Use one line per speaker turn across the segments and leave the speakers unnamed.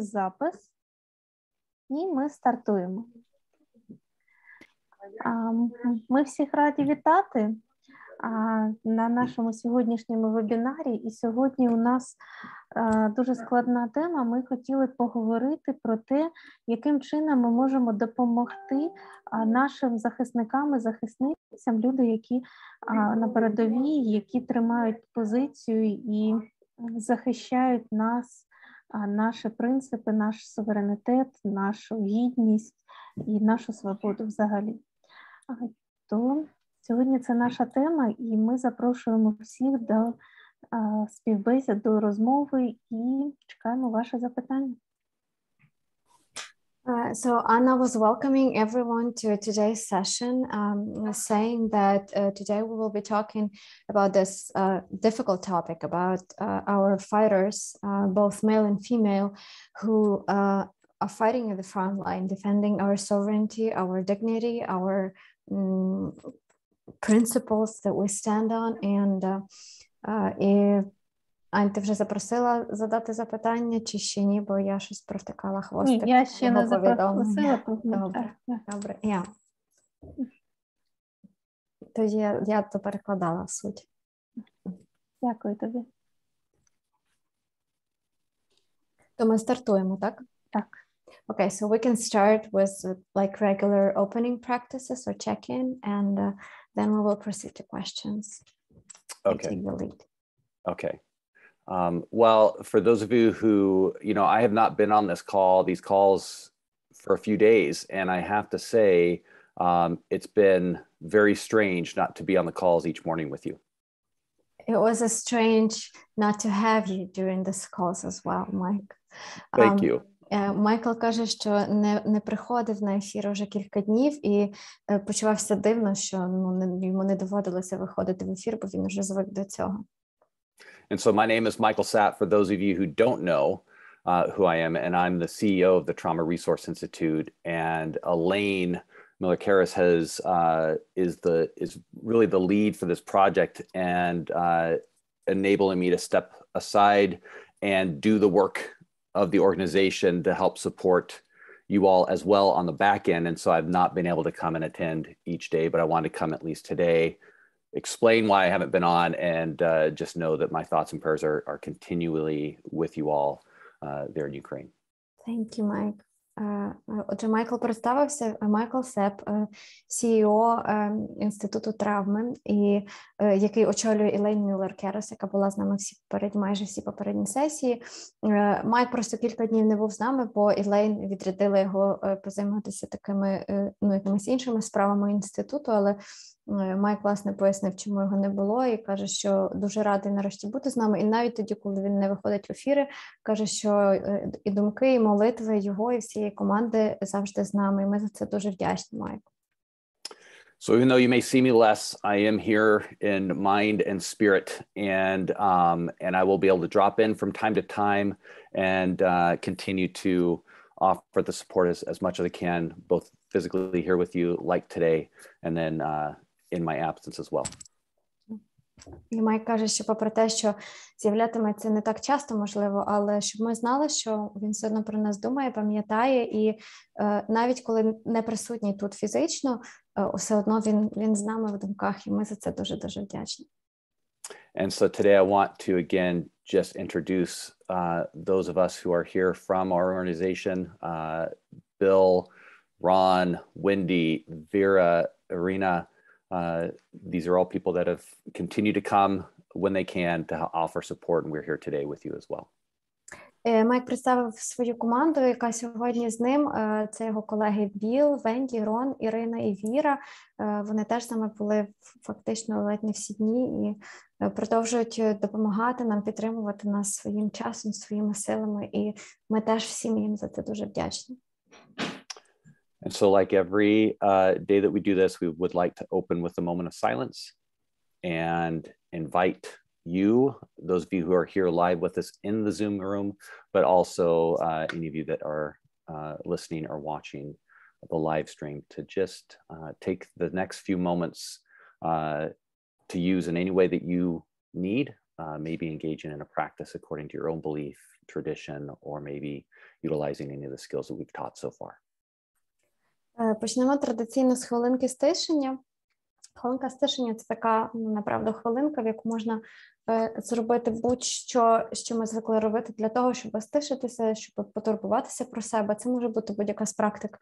запис, і ми стартуємо. Ми всіх раді вітати на нашому сьогоднішньому вебінарі. І сьогодні у нас дуже складна тема. Ми хотіли поговорити про те, яким чином ми можемо допомогти нашим захисникам і захисницям, люди, які на передовій, які тримають позицію і захищають нас наші принципи, наш суверенітет, нашу гідність і нашу свободу взагалі. То сьогодні це наша тема, і ми запрошуємо всіх до співбесід, до розмови і чекаємо ваше запитання.
Uh, so Anna was welcoming everyone to today's session, um, saying that uh, today we will be talking about this uh, difficult topic about uh, our fighters, uh, both male and female, who uh, are fighting at the front line, defending our sovereignty, our dignity, our um, principles that we stand on, and if Ань, ти вже запросила задати запитання чи ще ні, бо я щось провтикала хвостик.
Ні, я ще не запросила.
Добре, добре. Я. Тоді я, я то перекладала в суть.
Дякую тобі.
То ми стартуємо, так?
Так.
Okay, so we can start with like regular opening practices or check-in, and uh, then we will proceed to questions.
Okay.
lead.
Okay. Um, well, for those of you who, you know, I have not been on this call, these calls for a few days, and I have to say, um, it's been very strange not to be on the calls each morning with you.
It was a strange not to have you during this calls as well, Mike.
Thank um, you.
Майкл каже, що не не приходив на ефір уже кілька днів і почувався дивно, що ну не, йому не доводилося виходити в ефір, бо він вже звик до цього.
And so my name is Michael Sapp, for those of you who don't know uh, who I am, and I'm the CEO of the Trauma Resource Institute. And Elaine Miller Karras has uh, is the is really the lead for this project and uh, enabling me to step aside and do the work of the organization to help support you all as well on the back end. And so I've not been able to come and attend each day, but I wanted to come at least today explain why I haven't been on and uh, just know that my thoughts and prayers are, are continually with you all uh, there in Ukraine.
Thank you, Mike. Отже, Майкл представився. Майкл Сеп, CEO інституту травми, і який очолює Елейн Мюллер Керос, яка була з нами всі попередні, майже всі попередні сесії. Майк просто кілька днів не був з нами, бо Елейн відрядила його позайматися такими ну якимись іншими справами інституту, але Майк власне пояснив, чому його не було, і каже, що дуже радий нарешті бути з нами. І навіть тоді, коли він не виходить в ефіри, каже, що і думки, і молитви його, і всієї команди завжди з нами. І ми за це дуже вдячні, Майку.
So even though you may see me less, I am here in mind and spirit, and um, and I will be able to drop in from time to time and uh, continue to offer the support as, as much as I can, both physically here with you, like today, and then uh, in my absence as well.
І Майк каже, що попри те, що з'являтиметься не так часто, можливо, але щоб ми знали, що він все одно про нас думає, пам'ятає, і е, навіть коли не присутній тут фізично, е, все одно він він з нами в думках, і ми за це дуже дуже вдячні.
And so today I want to again just introduce uh, those of us who are here from our organization, uh, Bill, Ron, Wendy, Vera, Irina, Uh, these are all people that have continued to come when they can to offer support, and we're here today with you as well.
Майк представив свою команду, яка сьогодні з ним. Це його колеги Біл, Венді, Рон, Ірина і Віра. Вони теж саме були фактично ледь не всі дні і продовжують допомагати нам, підтримувати нас своїм часом, своїми силами. І ми теж всім їм за це дуже вдячні.
And so, like every uh, day that we do this, we would like to open with a moment of silence and invite you, those of you who are here live with us in the Zoom room, but also uh, any of you that are uh, listening or watching the live stream to just uh, take the next few moments uh, to use in any way that you need, uh, maybe engaging in a practice according to your own belief, tradition, or maybe utilizing any of the skills that we've taught so far.
Почнемо традиційно з хвилинки стишення. Хвилинка стишення це така ну, направду хвилинка, в яку можна зробити будь-що, що ми звикли робити для того, щоб стишитися, щоб потурбуватися про себе. Це може бути будь-яка з практик,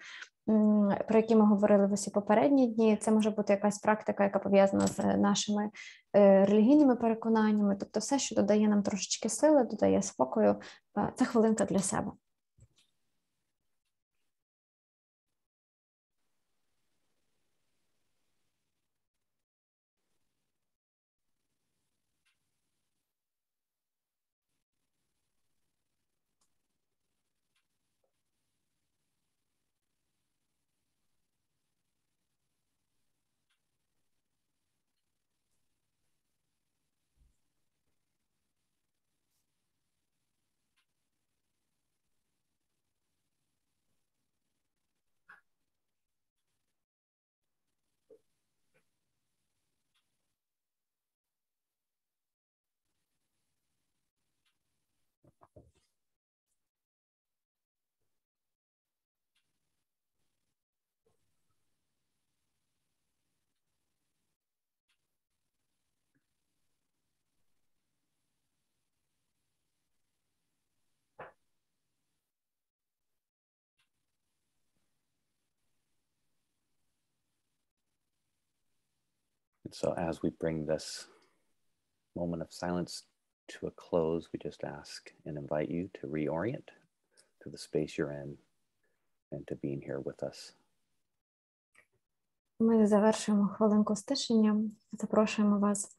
про які ми говорили в усі попередні дні. Це може бути якась практика, яка пов'язана з нашими релігійними переконаннями, тобто все, що додає нам трошечки сили, додає спокою. Це хвилинка для себе.
And so, as we bring this moment of silence to a close, we just ask and invite you to reorient to the space you're in and to being here with us.
Ми завершуємо хвилинку стишення. Запрошуємо вас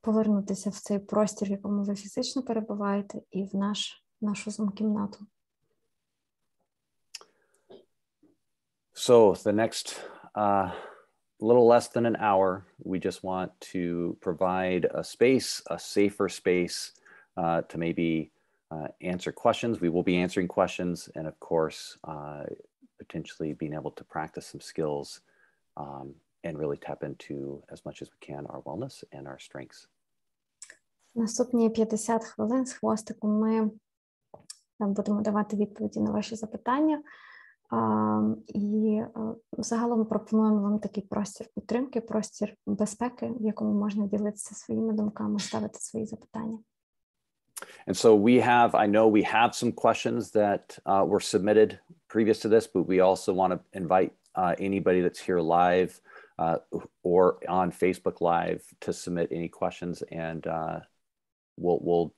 повернутися в цей простір, в якому ви фізично перебуваєте, і в наш, нашу зум-кімнату.
So the next uh, little less than an hour. We just want to provide a space, a safer space uh, to maybe uh, answer questions. We will be answering questions and, of course, uh, potentially being able to practice some skills um, and really tap into as much as we can our wellness and our strengths.
Наступні 50 хвилин з хвостиком ми будемо давати відповіді на ваші запитання. І загалом пропонуємо вам такий простір підтримки, простір безпеки, в якому можна ділитися своїми думками, ставити свої запитання.
And so we have, I know we have some questions that uh, were submitted previous to this, but we also want to invite uh, anybody that's here live uh, or on Facebook Live to submit any questions and uh, we'll, we'll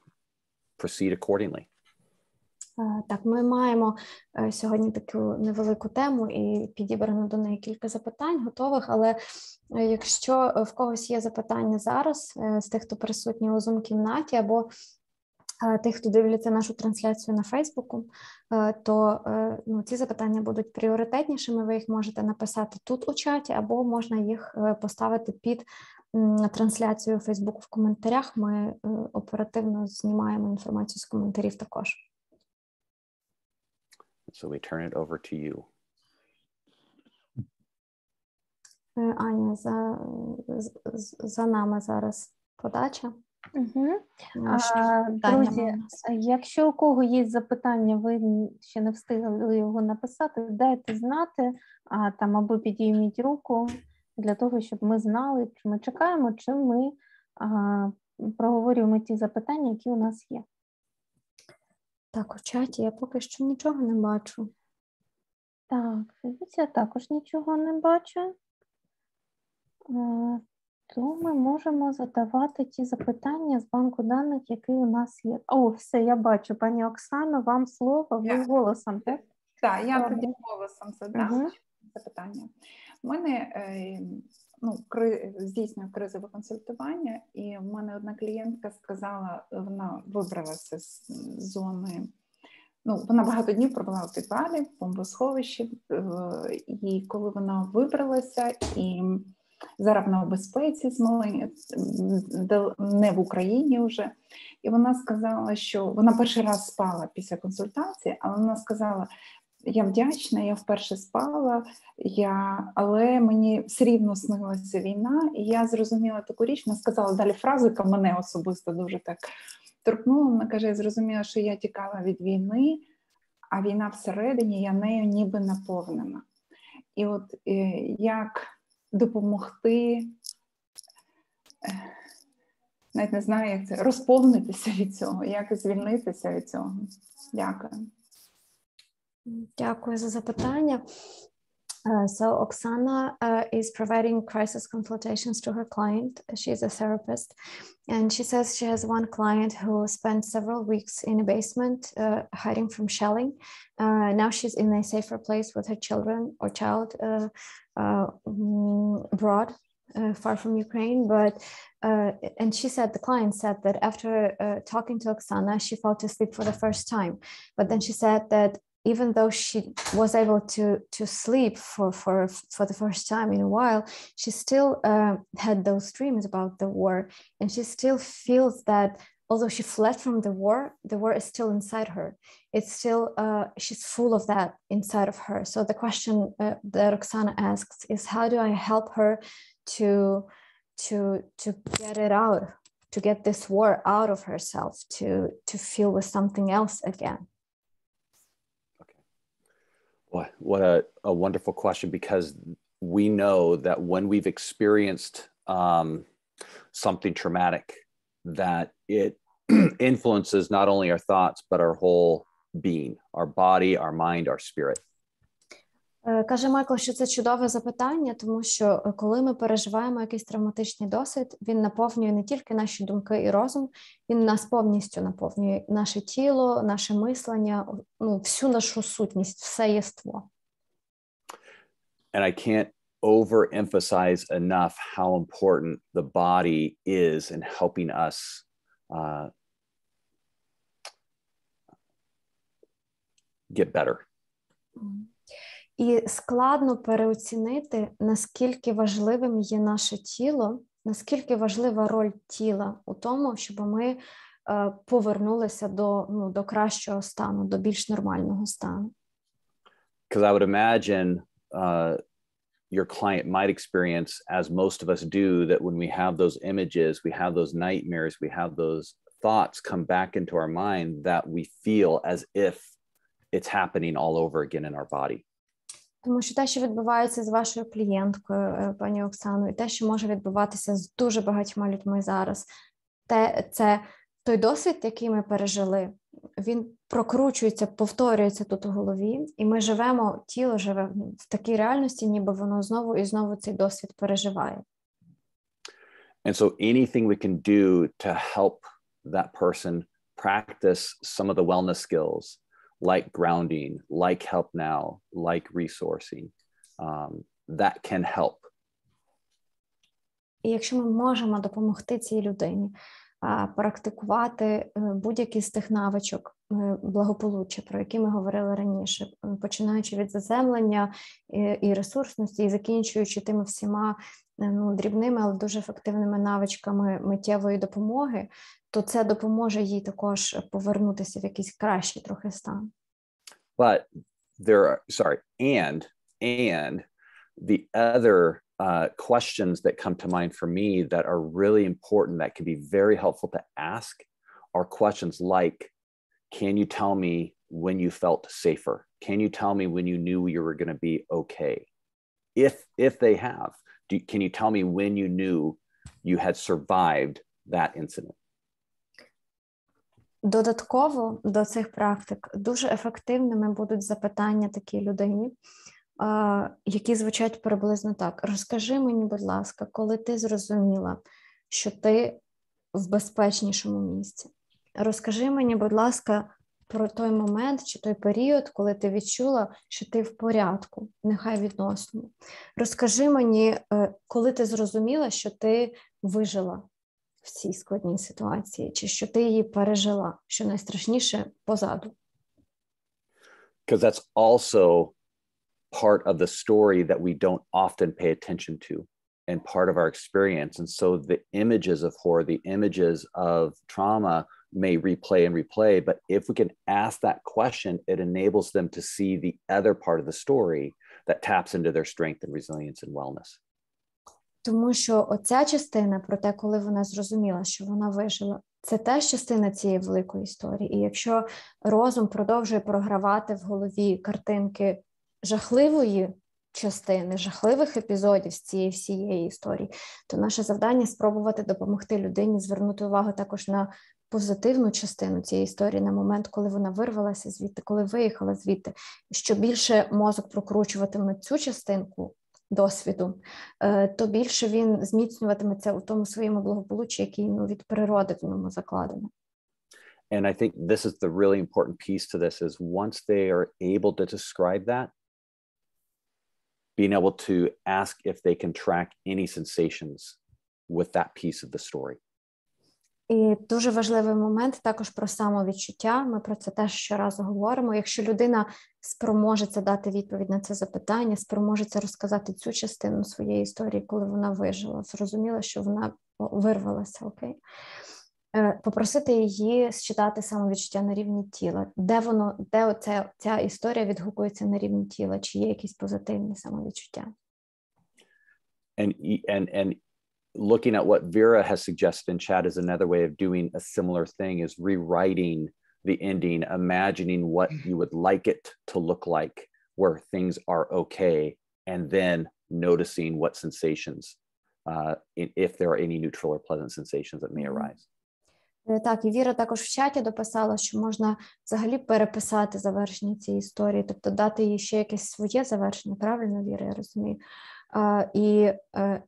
proceed accordingly.
Так, ми маємо сьогодні таку невелику тему і підібрано до неї кілька запитань готових. Але якщо в когось є запитання зараз з тих, хто присутній у zoom кімнаті або тих, хто дивляться нашу трансляцію на Фейсбуку, то ну, ці запитання будуть пріоритетнішими. Ви їх можете написати тут у чаті, або можна їх поставити під трансляцією Фейсбуку в коментарях. Ми оперативно знімаємо інформацію з коментарів також.
So we turn it over to you.
Аня, за, за нами зараз подача.
Угу. А, друзі, якщо у кого є запитання, ви ще не встигли його написати, дайте знати а, там або підійміть руку для того, щоб ми знали, чи ми чекаємо, чи ми а, проговорюємо ті запитання, які у нас є.
Так, у чаті я поки що нічого не бачу.
Так, дивіться, я також нічого не бачу. То ми можемо задавати ті запитання з банку даних, які у нас є. О, все, я бачу, пані Оксано, вам слово, ви
я...
голосом, так?
Так, я тоді голосом задам угу. запитання. У мене ну, кри... здійснюю кризове консультування, і в мене одна клієнтка сказала, вона вибралася з зони. Ну, вона багато днів пробула в підвалі, в бомбосховищі, і коли вона вибралася і зараз вона у безпеці з не в Україні вже. І вона сказала, що вона перший раз спала після консультації, але вона сказала: я вдячна, я вперше спала, я, але мені все рівно снилася війна, і я зрозуміла таку річ, вона сказала далі фразу, яка мене особисто дуже так торкнула. Вона каже: я зрозуміла, що я тікала від війни, а війна всередині, я нею ніби наповнена. І от як допомогти, навіть не знаю, як це розповнитися від цього, як звільнитися від цього. Дякую.
Дякую за запитання. Uh, so Oksana uh, is providing crisis consultations to her client. She's a therapist, and she says she has one client who spent several weeks in a basement uh, hiding from shelling. Uh, now she's in a safer place with her children or child uh, uh, mm, abroad, far from Ukraine. But and she said the client said that after talking to Oksana, she fell asleep for the first time. But then she said that even though she was able to to sleep for for for the first time in a while she still uh, had those dreams about the war. And she still feels that although she fled from the war the war is still inside her. It's still uh, she's full of that inside of her. So the question uh, that Oksana asks is how do i help her to to to get it out to get this war out of herself to to feel with something else again
what, what a, a wonderful question because we know that when we've experienced um, something traumatic, that it influences not only our thoughts, but our whole being, our body, our mind, our spirit.
Каже Майкл, що це чудове запитання, тому що коли ми переживаємо якийсь травматичний досвід, він наповнює не тільки наші думки і розум, він нас повністю наповнює наше тіло, наше мислення, ну, всю нашу сутність, все єство.
And I can't overemphasize enough how important the body is in helping us uh, get better. Mm-hmm.
І складно переоцінити, наскільки важливим є наше тіло, наскільки важлива роль тіла у тому, щоб ми е, повернулися до, ну, до кращого стану, до більш нормального стану.
Because I would imagine uh, your client might experience, as most of us do, that when we have those images, we have those nightmares, we have those thoughts come back into our mind, that we feel as if it's happening all over again in our body.
Тому що те, що відбувається з вашою клієнткою, пані Оксаною, і те, що може відбуватися з дуже багатьма людьми зараз, те, це той досвід, який ми пережили, він прокручується, повторюється тут у голові, і ми живемо, тіло живе в такій реальності, ніби воно знову і знову цей досвід переживає.
And so anything we can do to help that person practice some of the wellness skills like grounding, like help now, like resourcing, um, that can help.
І якщо ми можемо допомогти цій людині практикувати будь-які з тих навичок благополуччя, про які ми говорили раніше, починаючи від заземлення і ресурсності, і закінчуючи тими всіма ну, дрібними, але дуже ефективними навичками миттєвої допомоги, то це допоможе їй також повернутися в якийсь кращий трохи стан.
But there are sorry, and and the other uh, questions that come to mind for me that are really important that can be very helpful to ask are questions like can you tell me when you felt safer can you tell me when you knew you were going to be okay if if they have do, can you tell me when you knew you had survived that incident
Додатково до цих практик дуже ефективними будуть запитання такій людині, які звучать приблизно так: розкажи мені, будь ласка, коли ти зрозуміла, що ти в безпечнішому місці. Розкажи мені, будь ласка, про той момент чи той період, коли ти відчула, що ти в порядку, нехай відносно. Розкажи мені, е, коли ти зрозуміла, що ти вижила в цій складній ситуації, чи що ти її пережила, що найстрашніше позаду.
Because that's also part of the story that we don't often pay attention to and part of our experience. And so the images of horror, the images of trauma may replay and replay. But if we can ask that question, it enables them to see the other part of the story that taps into their strength and resilience and wellness.
Тому що оця частина про те, коли вона зрозуміла, що вона вижила, це теж частина цієї великої історії. І якщо розум продовжує програвати в голові картинки жахливої частини, жахливих епізодів з цієї всієї історії, то наше завдання спробувати допомогти людині звернути увагу також на позитивну частину цієї історії на момент, коли вона вирвалася звідти, коли виїхала звідти. Що більше мозок прокручуватиме цю частинку досвіду, то більше він зміцнюватиметься у тому своєму благополуччі, який ну, від природи в ньому закладено.
And I think this is the really important piece to this is once they are able to describe that, being able to ask if they can track any sensations with that piece of the story.
І дуже важливий момент також про самовідчуття. Ми про це теж щоразу говоримо. Якщо людина спроможеться дати відповідь на це запитання, спроможеться розказати цю частину своєї історії, коли вона вижила, зрозуміла, що вона вирвалася, окей. Попросити її считати самовідчуття на рівні тіла, де воно, де оця, ця історія відгукується на рівні тіла, чи є якісь позитивні самовідчуття.
And, and, and looking at what Vera has suggested in chat is another way of doing a similar thing is rewriting the ending, imagining what you would like it to look like where things are okay, and then noticing what sensations, uh, if there are any neutral or pleasant sensations that may arise.
Так, і Віра також в чаті дописала, що можна взагалі переписати завершення цієї історії, тобто дати їй ще якесь своє завершення, правильно, Віра, я розумію. І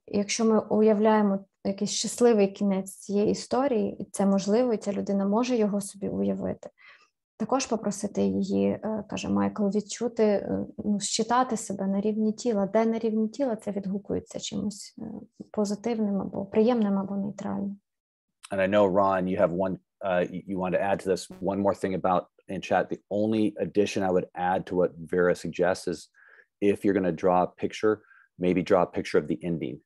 якщо ми уявляємо якийсь щасливий кінець цієї історії, і це можливо, і ця людина може його собі уявити. Також попросити її, каже Майкл, відчути, ну, считати себе на рівні тіла, де на рівні тіла це відгукується чимось позитивним або приємним, або нейтральним.
And I know, Ron, you have one, uh, you want to add to this one more thing about in chat. The only addition I would add to what Vera suggests is if you're to draw a picture, maybe draw a picture of the ending,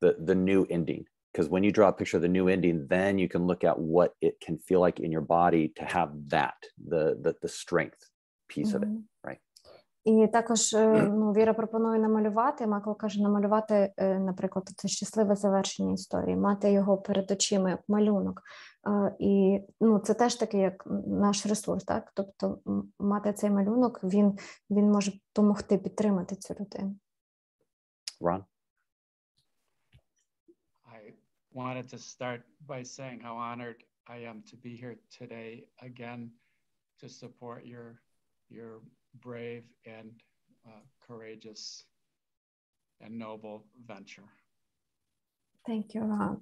the, the new ending. Because when you draw a picture of the new ending, then you can look at what it can feel like in your body to have that, the, the, the strength piece mm-hmm. of it, right?
І також ну, Віра пропонує намалювати. Макл каже, намалювати, наприклад, це щасливе завершення історії, мати його перед очима як малюнок. І ну, це теж такий як наш ресурс, так? Тобто мати цей малюнок, він, він може допомогти підтримати цю людину.
Ron?
I wanted to start by saying how honored I am to be here today again to support your your brave and uh, courageous and noble venture.
Thank you, Ron.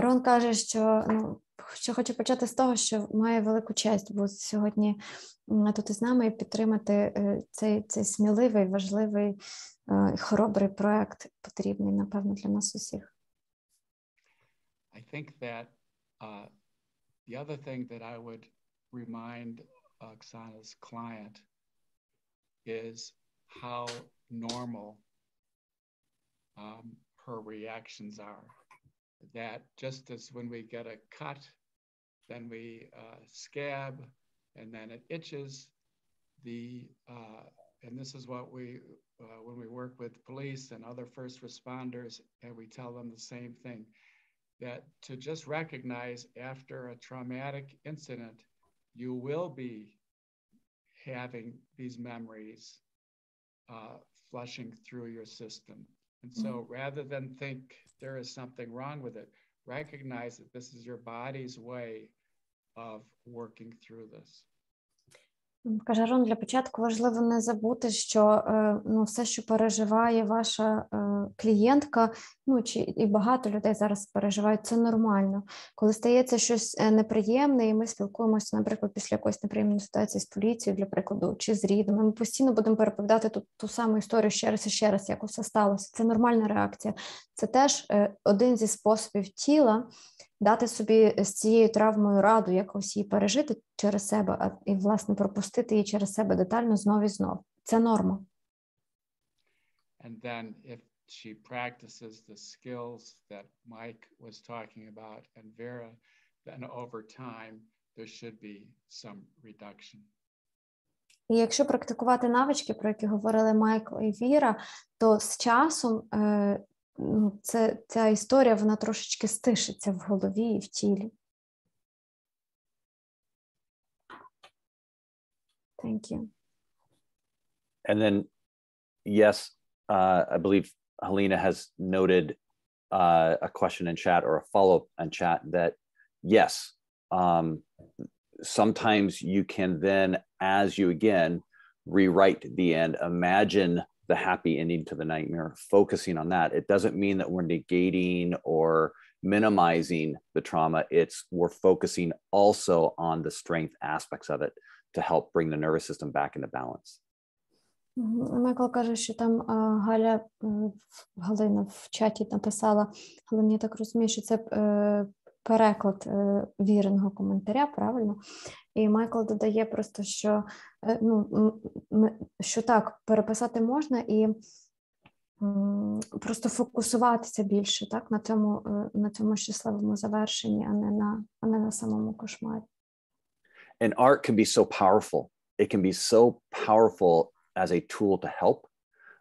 Рон каже, що ну, що хочу почати з того, що має велику честь бути сьогодні тут із нами і підтримати цей, цей сміливий, важливий, хоробрий проект, потрібний, напевно, для нас усіх.
I think that uh, the other thing that I would remind Oksana's client is how normal um, her reactions are. That just as when we get a cut, then we uh, scab, and then it itches. The uh, and this is what we uh, when we work with police and other first responders, and we tell them the same thing. That to just recognize after a traumatic incident, you will be having these memories uh, flushing through your system. And so mm-hmm. rather than think there is something wrong with it, recognize that this is your body's way of working through this.
Каже Рон, для початку важливо не забути, що ну, все, що переживає ваша клієнтка, ну чи і багато людей зараз переживають, це нормально. Коли стається щось неприємне, і ми спілкуємося, наприклад, після якоїсь неприємної ситуації з поліцією, для прикладу, чи з рідними, ми постійно будемо переповідати ту, ту саму історію ще раз і ще раз, як усе сталося. Це нормальна реакція. Це теж один зі способів тіла дати собі з цією травмою раду, якось її пережити через себе, і, власне, пропустити її через себе детально знов і знов. Це норма.
And then if she practices the skills that Mike was talking about and Vera, then over time there should be some reduction.
І якщо практикувати навички, про які говорили Майкл і Віра, то з часом це, ця історія вона трошечки стишиться в голові і в тілі. Thank you.
And then, yes, uh, I believe Helena has noted uh, a question in chat or a follow up in chat that, yes, um, sometimes you can then, as you again rewrite the end, imagine the happy ending to the nightmare, focusing on that. It doesn't mean that we're negating or minimizing the trauma. It's we're focusing also on the strength aspects of it to help bring the nervous system back into balance.
Майкл каже, що там а, Галя Галина в чаті написала, Галина, я так розумію, що це е, переклад е, віреного коментаря, правильно? І Майкл додає просто, що е, ну, що так, переписати можна і просто фокусуватися більше так, на цьому, на цьому щасливому завершенні, а не на, а не на самому кошмарі.
And art can be so powerful. It can be so powerful as a tool to help.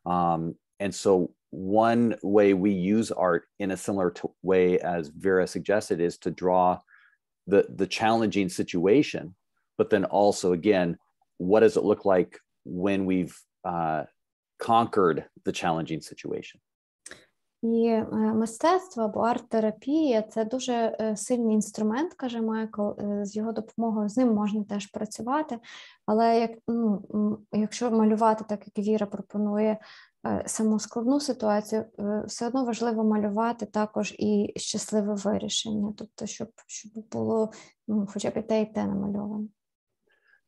Um, and so, one way we use art in a similar to way as Vera suggested is to draw the, the challenging situation, but then also, again, what does it look like when we've uh, conquered the challenging situation?
І мистецтво або арт-терапія це дуже сильний інструмент, каже Майкл. З його допомогою з ним можна теж працювати. Але як ну, якщо малювати, так як Віра пропонує саму складну ситуацію, все одно важливо малювати також і щасливе вирішення, тобто, щоб щоб було ну, хоча б і те, і те намальовано.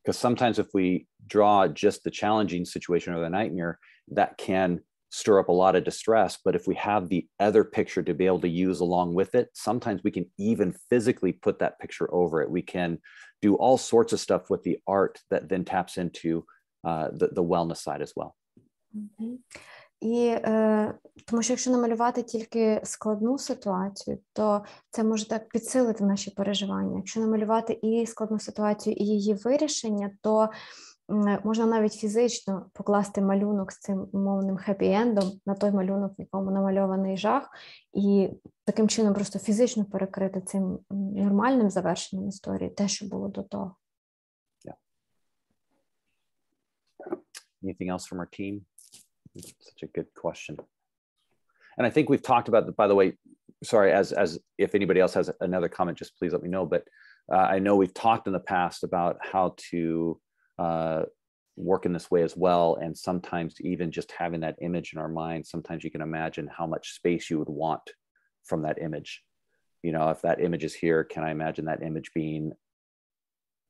Because sometimes if we draw just the challenging situation or the nightmare, that can stir up a lot of distress. But if we have the other picture to be able to use along with it, sometimes we can even physically put that picture over it. We can do all sorts of stuff with the art that then taps into uh, the, the wellness side as well.
Mm-hmm. І е, тому що якщо намалювати тільки складну ситуацію, то це може так підсилити наші переживання. Якщо намалювати і складну ситуацію, і її вирішення, то можна навіть фізично покласти малюнок з цим умовним хеппі-ендом на той малюнок, в якому намальований жах, і таким чином просто фізично перекрити цим нормальним завершенням історії те, що було до того.
Yeah. Anything else from our team? Such a good question. And I think we've talked about, the, by the way, sorry, as as if anybody else has another comment, just please let me know. But uh, I know we've talked in the past about how to uh, work in this way as well. And sometimes even just having that image in our mind, sometimes you can imagine how much space you would want from that image. You know, if that image is here, can I imagine that image being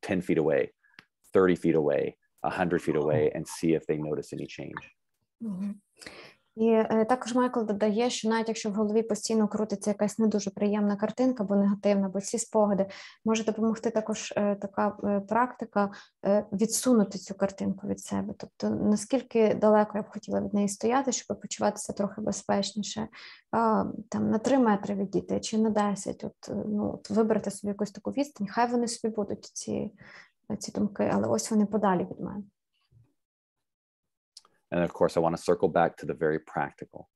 10 feet away, 30 feet away, 100 feet away, and see if they notice any change?
Mm-hmm. І е, також Майкл додає, що навіть якщо в голові постійно крутиться якась не дуже приємна картинка, або негативна, або ці спогади, може допомогти також е, така е, практика відсунути цю картинку від себе. Тобто, наскільки далеко я б хотіла від неї стояти, щоб почуватися трохи безпечніше, там на 3 метри від дітей чи на 10, от, ну, от вибрати собі якусь таку відстань, хай вони собі будуть ці, ці думки, але ось вони подалі від мене.
And of course, I want to circle back to the very practical.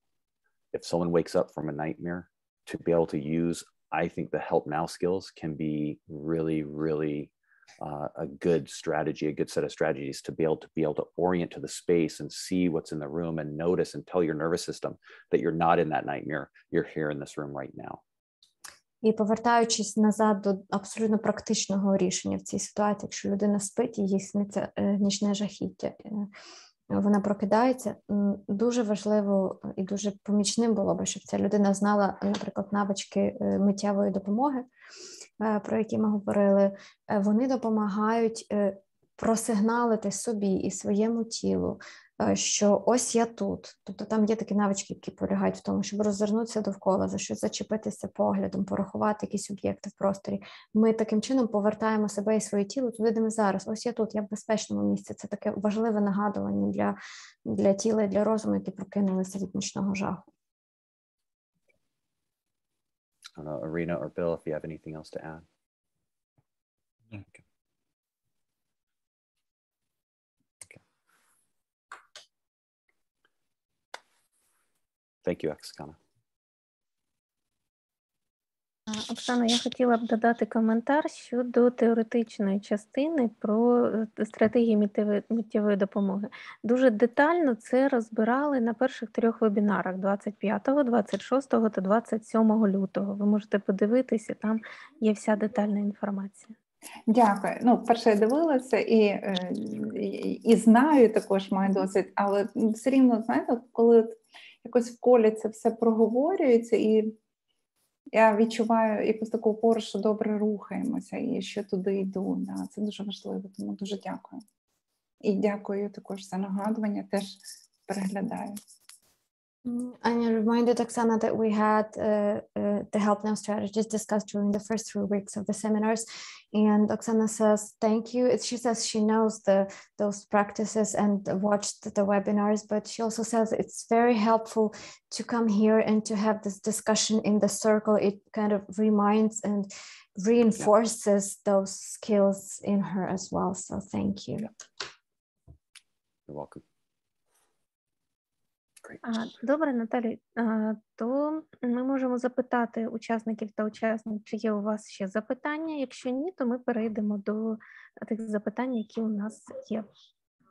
If someone wakes up from a nightmare, to be able to use, I think the help now skills can be really, really uh, a good strategy, a good set of strategies to be able to be able to orient to the space and see what's in the room and notice and tell your nervous system that you're not in that nightmare. You're here in this room right now.
І повертаючись назад до абсолютно практичного рішення в цій ситуації, якщо людина спить, їй сниться нічне жахіття. вона прокидається. Дуже важливо і дуже помічним було би, щоб ця людина знала, наприклад, навички миттєвої допомоги, про які ми говорили. Вони допомагають просигналити собі і своєму тілу, що ось я тут. Тобто там є такі навички, які полягають в тому, щоб розвернутися довкола, за щось зачепитися поглядом, порахувати якісь об'єкти в просторі. Ми таким чином повертаємо себе і своє тіло туди, де ми зараз. Ось я тут, я в безпечному місці. Це таке важливе нагадування для, для тіла і для розуму, які прокинулися від нічного жаху.
I don't know, Arena or Bill, if you. Thank you, Akskana.
Оксана, я хотіла б додати коментар щодо теоретичної частини про е, стратегії миттєвої допомоги. Дуже детально це розбирали на перших трьох вебінарах 25, 26 та 27 лютого. Ви можете подивитися, там є вся детальна інформація.
Дякую. Ну, перше, я дивилася і, е, і, і знаю також маю досвід, але все рівно, знаєте, коли якось в колі це все проговорюється і я відчуваю якусь таку опору, що добре рухаємося і що туди йду. Да, Це дуже важливо, тому дуже дякую. І дякую також за нагадування, теж переглядаю.
Anya reminded Oksana that we had uh, uh, the Help Now strategies discussed during the first three weeks of the seminars. And Oksana says, thank you. She says she knows the those practices and watched the webinars, but she also says it's very helpful to come here and to have this discussion in the circle. It kind of reminds and reinforces yeah. those skills in her as well. So thank you.
Yeah. You're welcome.
Добре, Наталі, то ми можемо запитати учасників та учасниць, чи є у вас ще запитання. Якщо ні, то ми перейдемо до тих запитань, які у нас є.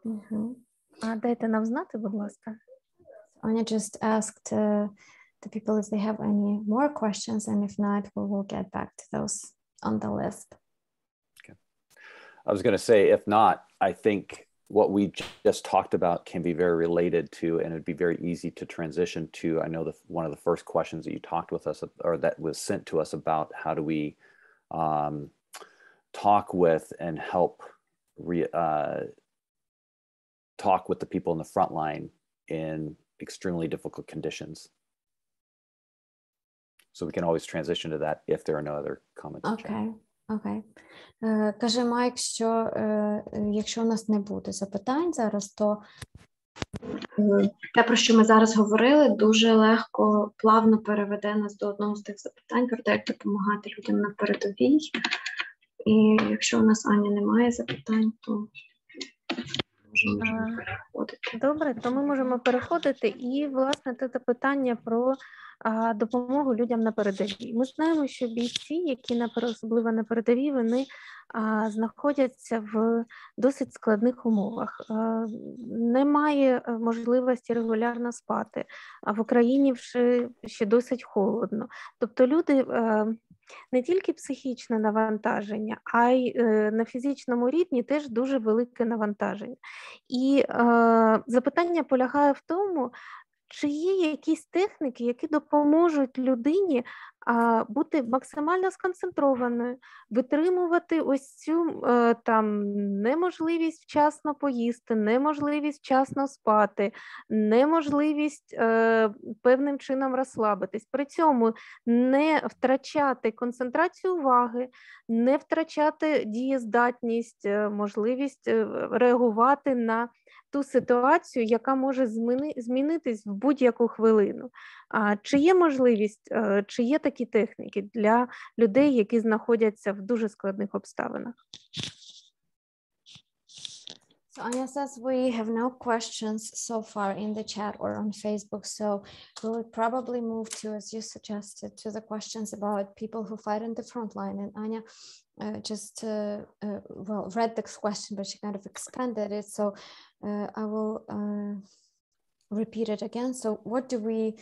Угу. А дайте нам знати, будь ласка.
Anya just asked uh, the people if they have any more questions, and if not, we will get back to those on the list.
Okay. I was going to say, if not, I think what we just talked about can be very related to, and it'd be very easy to transition to. I know the one of the first questions that you talked with us, or that was sent to us about how do we um, talk with and help re, uh, talk with the people in the front line in extremely difficult conditions. So we can always transition to that if there are no other comments.
Okay. Окей. Е, Каже Майк, що е, якщо у нас не буде запитань зараз, то е, те, про що ми зараз говорили, дуже легко, плавно переведе нас до одного з тих запитань про те, як допомагати людям на передовій. І якщо у нас Аня немає запитань, то можемо переходити.
Добре, то ми можемо переходити. І, власне, це питання про допомогу людям на передовій. Ми знаємо, що бійці, які на особливо на передовій, вони знаходяться в досить складних умовах. Немає е, можливості регулярно спати, а в Україні вже ще досить холодно. Тобто люди. Е, не тільки психічне навантаження, а й е, на фізичному рівні теж дуже велике навантаження. І е, запитання полягає в тому, чи є якісь техніки, які допоможуть людині а, бути максимально сконцентрованою, витримувати ось цю е, там неможливість вчасно поїсти, неможливість вчасно спати, неможливість е, певним чином розслабитись, при цьому не втрачати концентрацію уваги, не втрачати дієздатність, е, можливість реагувати на ту ситуацію, яка може змінитись в будь-яку хвилину. А чи є можливість, чи є такі техніки для людей, які знаходяться в дуже складних обставинах?
So Anya says we have no questions so far in the chat or on Facebook. So we will probably move to, as you suggested, to the questions about people who fight in the front line. And Anya uh, just, uh, uh, well, read the question, but she kind of expanded it. So uh, I will uh, repeat it again. So what do we,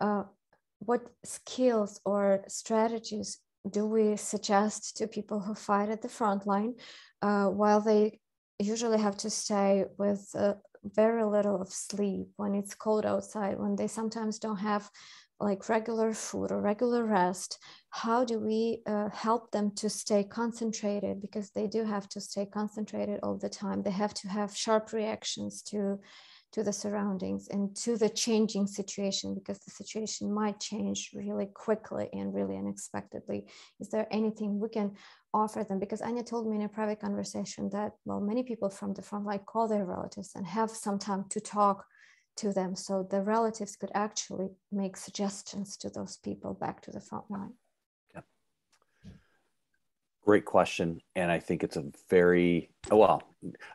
uh, what skills or strategies do we suggest to people who fight at the front line uh, while they usually have to stay with uh, very little of sleep when it's cold outside, when they sometimes don't have like regular food or regular rest how do we uh, help them to stay concentrated? Because they do have to stay concentrated all the time. They have to have sharp reactions to to the surroundings and to the changing situation because the situation might change really quickly and really unexpectedly. Is there anything we can offer them? Because anya told me in a private conversation that well many people from the front line call their relatives and have some time to talk to them so the relatives could actually make suggestions to those people back to the front line.
Yeah. Great question. And I think it's a very, oh, well,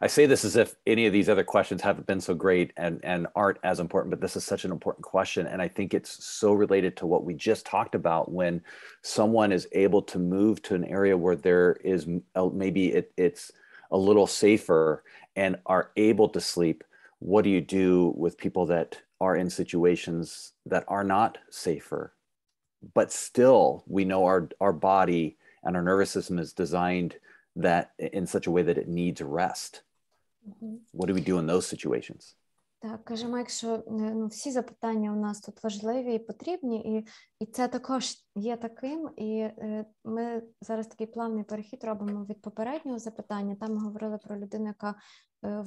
I say this as if any of these other questions haven't been so great and, and aren't as important, but this is such an important question. And I think it's so related to what we just talked about when someone is able to move to an area where there is oh, maybe it, it's a little safer and are able to sleep. What do you do with people that are in situations that are not safer? But still, we know our, our body and our nervous system is designed that in such a way that it needs rest. Mm-hmm. What do we do in those situations?
Так, каже Майк, що ну, всі запитання у нас тут важливі і потрібні, і і це також є таким. І е, ми зараз такий плавний перехід робимо від попереднього запитання. Там ми говорили про людину, яка е,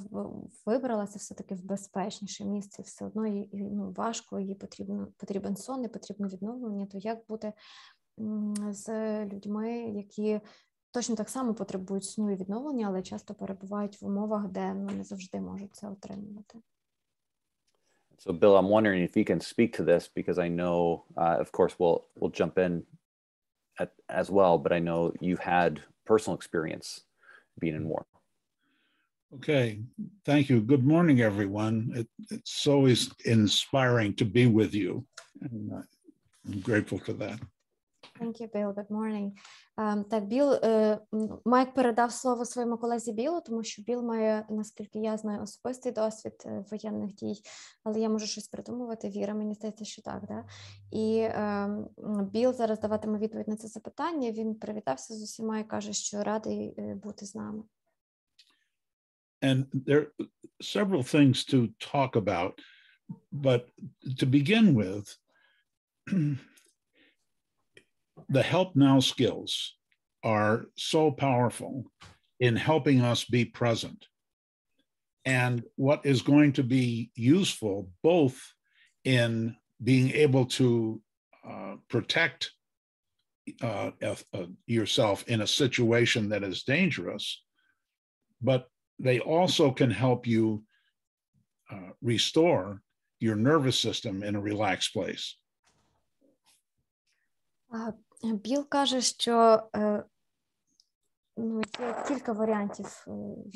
вибралася все-таки в безпечніше місце, все одно їй ну, важко, їй потрібно потрібен сон, і потрібно відновлення. То як бути з людьми, які точно так само потребують сну і відновлення, але часто перебувають в умовах, де ну, не завжди можуть це отримувати.
So, Bill, I'm wondering if you can speak to this because I know, uh, of course, we'll we'll jump in at, as well, but I know you've had personal experience being in war.
Okay, thank you. Good morning, everyone. It, it's always inspiring to be with you, and uh, I'm grateful for that.
Thank you, Bill. Good morning. Um, так, Біл uh, Майк передав слово своєму колезі Білу, тому що Біл має, наскільки я знаю, особистий досвід uh, воєнних дій, але я можу щось придумувати. Віра, мені здається, що так. Да? І um, Біл зараз даватиме відповідь на це запитання. Він привітався з усіма і каже, що радий uh, бути з нами.
And there are several things to talk about, but to begin with, the help now skills are so powerful in helping us be present. And what is going to be useful both in being able to uh, protect uh, uh, yourself in a situation that is dangerous, but they also can help you uh, restore your nervous system in a relaxed place.
Біл каже, що ну, є кілька варіантів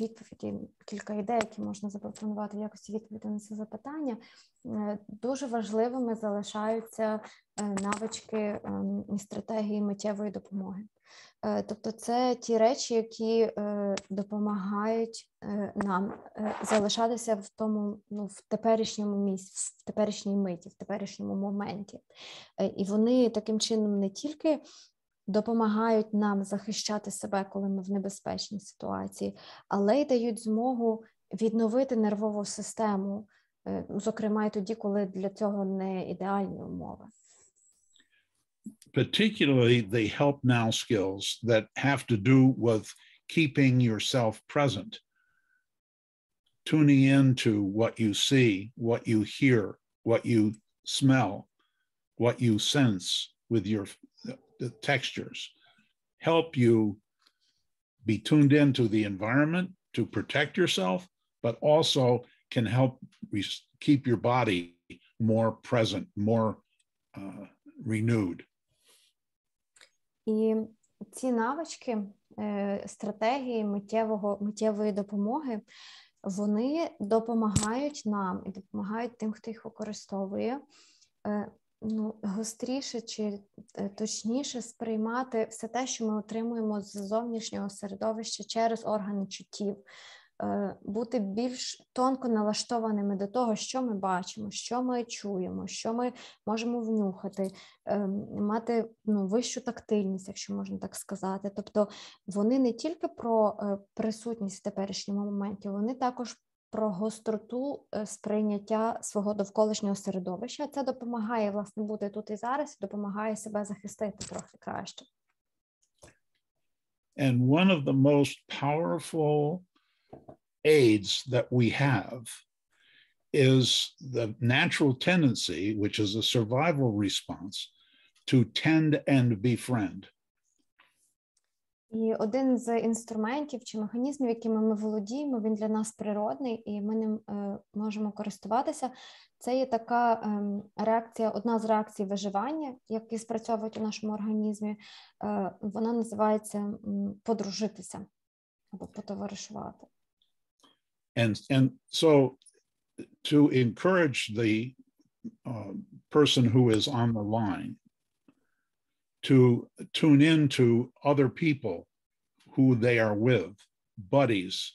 відповіді, кілька ідей, які можна запропонувати в якості відповіді на це запитання. Дуже важливими залишаються навички і стратегії миттєвої допомоги. Тобто, це ті речі, які допомагають нам залишатися в тому, ну, в теперішньому місці, в теперішній миті, в теперішньому моменті. І вони таким чином не тільки допомагають нам захищати себе, коли ми в небезпечній ситуації, але й дають змогу відновити нервову систему, зокрема і тоді, коли для цього не ідеальні умови.
particularly the help now skills that have to do with keeping yourself present, tuning into what you see, what you hear, what you smell, what you sense with your the textures, help you be tuned into the environment to protect yourself, but also can help keep your body more present, more uh, renewed.
І ці навички, стратегії миттєвого, миттєвої допомоги, вони допомагають нам і допомагають тим, хто їх використовує. Ну, гостріше чи точніше сприймати все те, що ми отримуємо з зовнішнього середовища через органи чуттів, Е, бути більш тонко налаштованими до того, що ми бачимо, що ми чуємо, що ми можемо внюхати, е, мати ну, вищу тактильність, якщо можна так сказати. Тобто вони не тільки про е, присутність в теперішньому моменті, вони також. Про гостроту сприйняття свого довколишнього середовища це допомагає власне бути тут і зараз, допомагає себе захистити трохи краще.
And one of the most powerful aids that we have is the natural tendency, which is a survival response, to tend and befriend.
І один з інструментів чи механізмів, якими ми володіємо, він для нас природний, і ми ним ми можемо користуватися. Це є така ем, реакція, одна з реакцій виживання, які спрацьовують у нашому організмі. Е, вона називається подружитися або потоваришувати.
And, and so to encourage the uh, person who is on the line to tune in to other people who they are with, buddies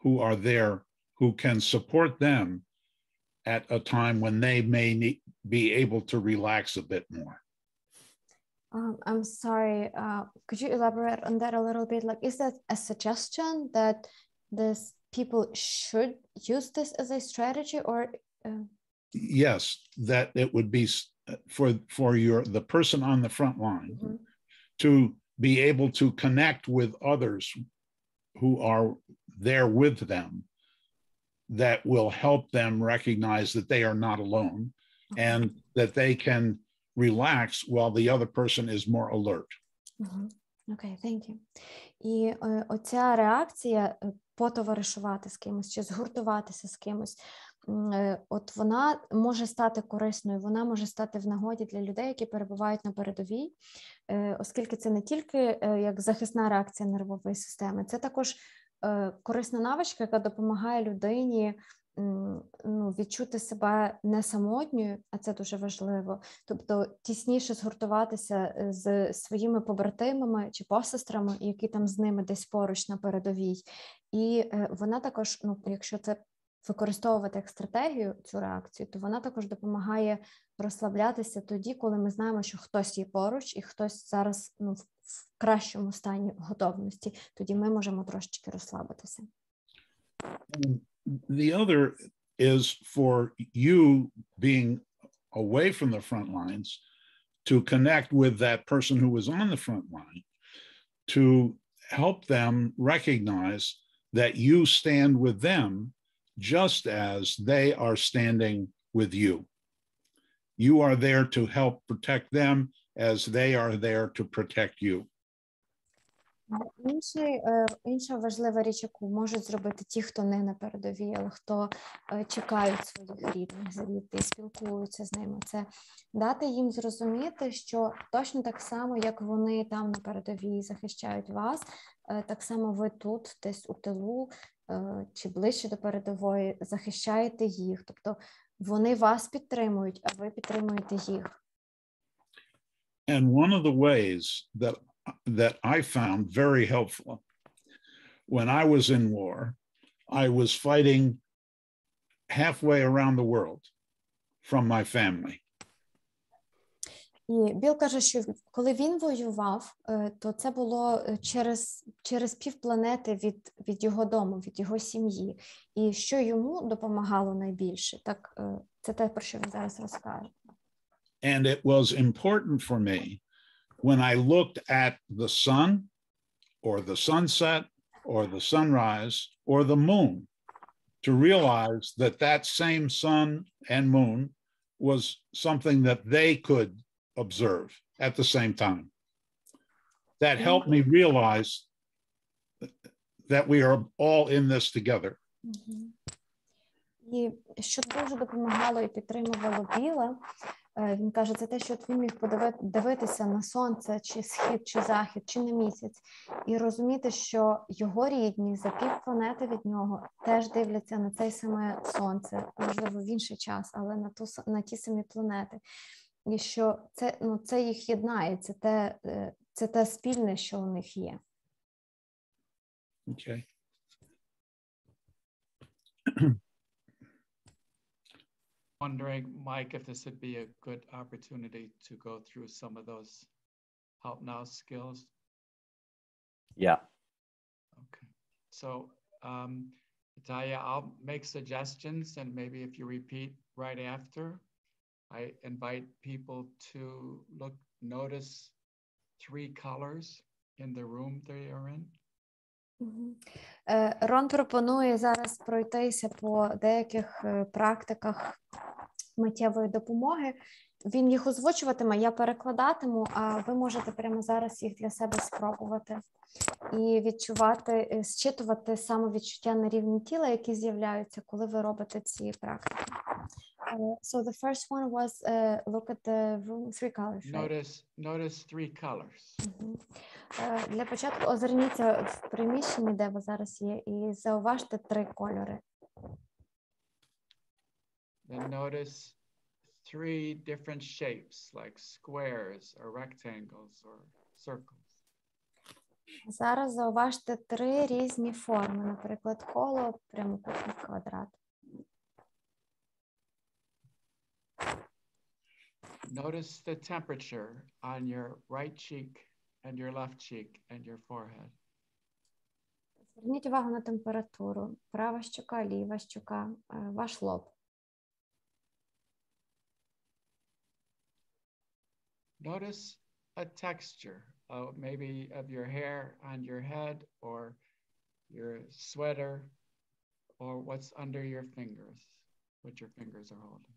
who are there who can support them at a time when they may need, be able to relax a bit more.
Um, I'm sorry. Uh, could you elaborate on that a little bit? Like, is that a suggestion that this people should use this as a strategy, or uh...
yes, that it would be for for your the person on the front line mm-hmm. to be able to connect with others who are there with them that will help them recognize that they are not alone okay. and that they can relax while the other person is more alert.
Окей, okay, thank you. І е, оця реакція потоваришувати з кимось чи згуртуватися з кимось, е, от вона може стати корисною, вона може стати в нагоді для людей, які перебувають на передовій, е, оскільки це не тільки е, як захисна реакція нервової системи, це також корисна навичка, яка допомагає людині ну, відчути себе не самотньою, а це дуже важливо. Тобто тісніше згуртуватися з своїми побратимами чи посестрами, які там з ними десь поруч на передовій. І вона також, ну, якщо це використовувати як стратегію цю реакцію, то вона також допомагає розслаблятися тоді, коли ми знаємо, що хтось є поруч і хтось зараз ну, в кращому стані готовності. Тоді ми можемо трошечки розслабитися.
The other is for you being away from the front lines to connect with that person who was on the front line to help them recognize that you stand with them just as they are standing with you. You are there to help protect them as they are there to protect you.
Інший, інша важлива річ, яку можуть зробити ті, хто не на передовій, але хто чекають своїх рідних звідти спілкуються з ними, це дати їм зрозуміти, що точно так само, як вони там на передовій захищають вас, так само ви тут, десь у тилу чи ближче до передової, захищаєте їх. Тобто вони вас підтримують, а ви підтримуєте їх.
And one of the ways that that I found very helpful when I was in war, I was fighting halfway around the world from my family.
І Біл каже, що коли він воював, то це було через через півпланети від від його дому, від його сім'ї. І що йому допомагало найбільше, так це те, про що він зараз розкаже.
And it was important for me when I looked at the sun or the sunset or the sunrise or the moon to realize that that same sun and moon was something that they could observe at the same time. That helped me realize that we are all in this together.
І що дуже допомагало і підтримувало Біла, він каже, це те, що він міг подивитися на сонце, чи схід, чи захід, чи на місяць, і розуміти, що його рідні за пів планети від нього теж дивляться на це саме сонце, можливо, в інший час, але на ту на ті самі планети. і що це ну, це їх єднає, це те, це те спільне, що у них є.
Okay.
Wondering, Mike, if this would be a good opportunity to go through some of those help now skills.
Yeah.
Okay. So, um, Natalia, I'll make suggestions, and maybe if you repeat right after, I invite people to look, notice three colors in the room they are in.
Рон пропонує зараз пройтися по деяких практиках миттєвої допомоги. Він їх озвучуватиме, я перекладатиму, а ви можете прямо зараз їх для себе спробувати і відчувати, е, зчитувати самовідчуття на рівні тіла, які з'являються, коли ви робите ці практики. Uh, so the first one was uh, look at the room, three colors. Right?
Notice, notice three colors.
Мгм. Е, Для початку озирніться в приміщенні, де ви зараз є, і зауважте три кольори.
Then notice three different shapes like squares or rectangles or circles.
Зараз зауважте три різні форми, наприклад, коло, прямокутник, квадрат.
Notice the temperature on your right cheek and your left cheek and your forehead.
Зверніть увагу на температуру. Права щока, ліва щока, е, ваш лоб.
Notice a texture, uh, maybe of your hair on your head or your sweater or what's under your fingers, what your fingers are holding.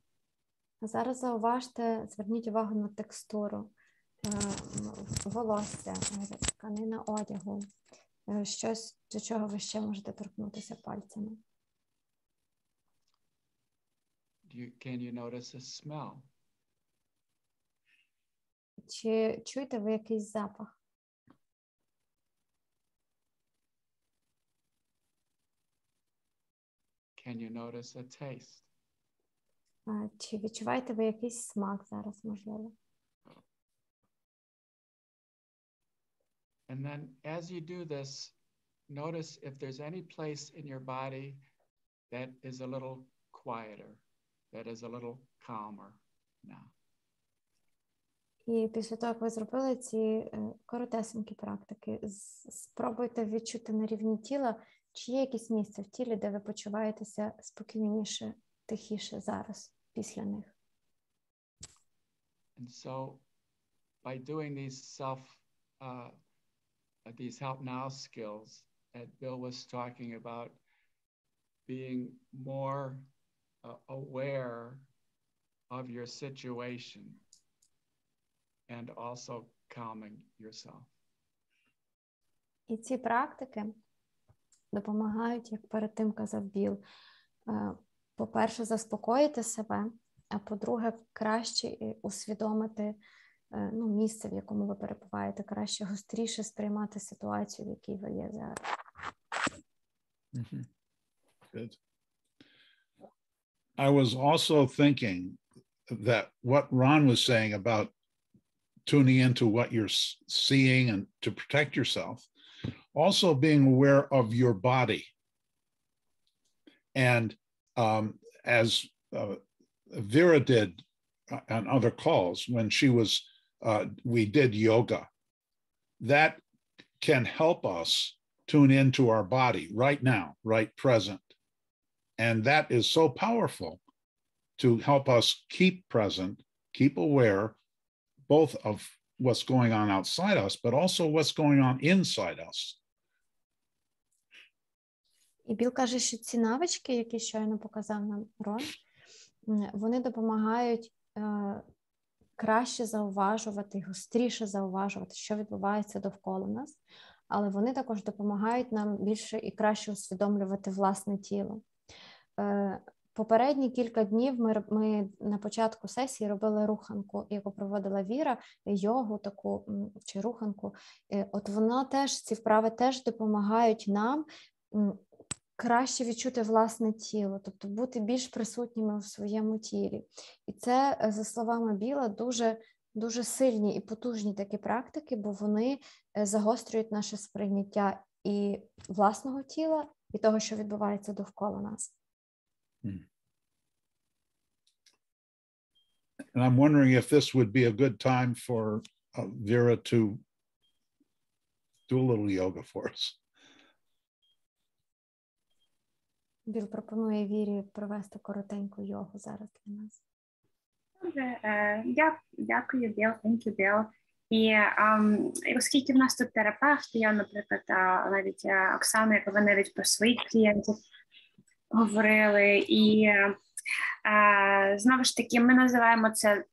А зараз зауважте, зверніть увагу на текстуру е, волосся, тканина одягу, е, щось, до чого ви ще можете торкнутися пальцями.
Can you notice a smell?
Чи чуєте ви якийсь запах?
Can you notice a taste?
Чи відчуваєте ви якийсь смак зараз, можливо?
And then as you do this, notice if there's any place in your body that is a little quieter, that is a little calmer now.
І після того, як ви зробили ці е, коротесенькі практики, спробуйте відчути на рівні тіла, чи є якесь місце в тілі, де ви почуваєтеся спокійніше, тихіше зараз після них.
And so by doing these self, uh, uh, these help now skills that Bill was talking about, being more uh, aware of your situation and also calming yourself.
І ці практики допомагають, як перед тим казав Біл, е, по-перше, заспокоїти себе, а по-друге, краще е, усвідомити е, ну, місце, в якому ви перебуваєте, краще гостріше сприймати ситуацію, в якій ви є зараз.
Mhm. Good. I was also thinking that what Ron was saying about tuning into what you're seeing and to protect yourself, also being aware of your body. And um, as uh, Vera did on other calls when she was, uh, we did yoga, that can help us tune into our body right now, right present. And that is so powerful to help us keep present, keep aware, both of what's going on outside us, but also what's going on inside us.
І Біл каже, що ці навички, які щойно показав нам Рон, вони допомагають е, краще зауважувати, гостріше зауважувати, що відбувається довкола нас, але вони також допомагають нам більше і краще усвідомлювати власне тіло. Е, Попередні кілька днів ми, ми на початку сесії робили руханку, яку проводила Віра, йогу таку чи руханку. Е, От вона теж ці вправи теж допомагають нам краще відчути власне тіло, тобто бути більш присутніми в своєму тілі. І це, е, за словами Біла, дуже, дуже сильні і потужні такі практики, бо вони е, загострюють наше сприйняття і власного тіла, і того, що відбувається довкола нас.
And I'm wondering if this would be a good time for uh, Vera to do a little yoga for us.
Біл пропонує Вірі провести коротеньку йогу зараз для нас.
Добре, е, дякую, Біл, thank you, Біл. І і оскільки в нас тут терапевт, я, наприклад, навіть е, Оксана, яка ви навіть про своїх клієнтів говорили, і е, Знову ж таки, ми називаємо це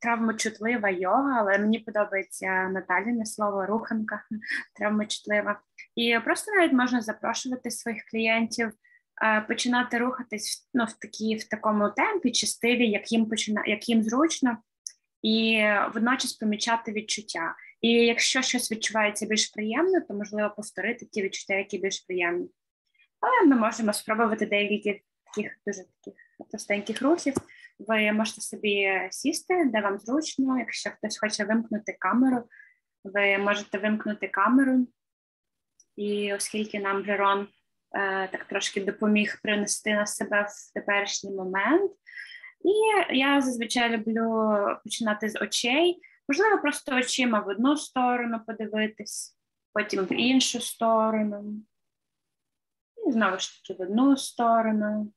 травмочутлива йога, але мені подобається Наталіне слово руханка, травмочутлива. І просто навіть можна запрошувати своїх клієнтів, починати рухатись ну, в такі, в такому темпі чи стилі, як їм почина, як їм зручно, і водночас помічати відчуття. І якщо щось відчувається більш приємно, то можливо повторити ті відчуття, які більш приємні. Але ми можемо спробувати деякі таких дуже таких простеньких рухів. Ви можете собі сісти, де вам зручно. Якщо хтось хоче вимкнути камеру, ви можете вимкнути камеру. І оскільки нам Жерон е, так трошки допоміг принести на себе в теперішній момент. І я зазвичай люблю починати з очей. Можливо, просто очима в одну сторону подивитись, потім в іншу сторону. І знову ж таки в одну сторону